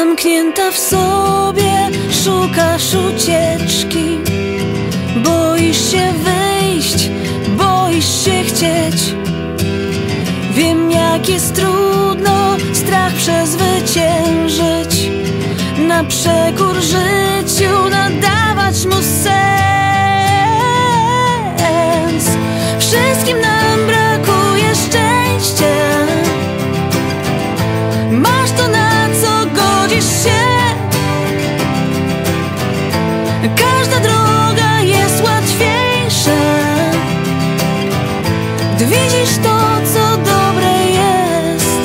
zamknięta w sobie szukasz ucieczki. Boisz się wejść, boisz się chcieć. Wiem jak jest trudno strach przezwyciężyć. Na przekór życiu nadawać mu sens widzisz to, co dobre jest.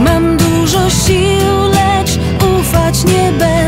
Mam dużo sił, lecz ufać nie będę.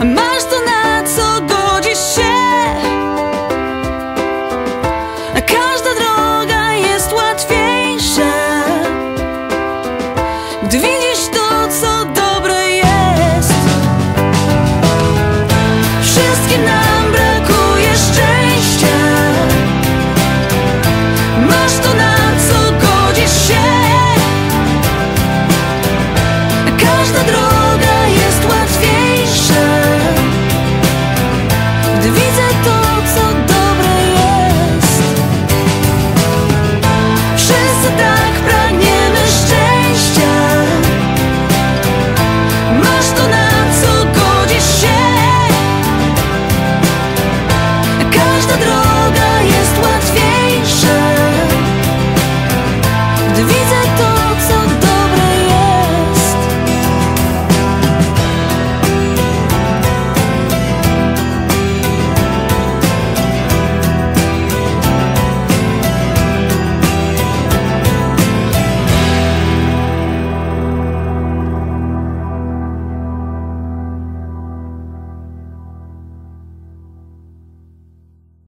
I'm the widzę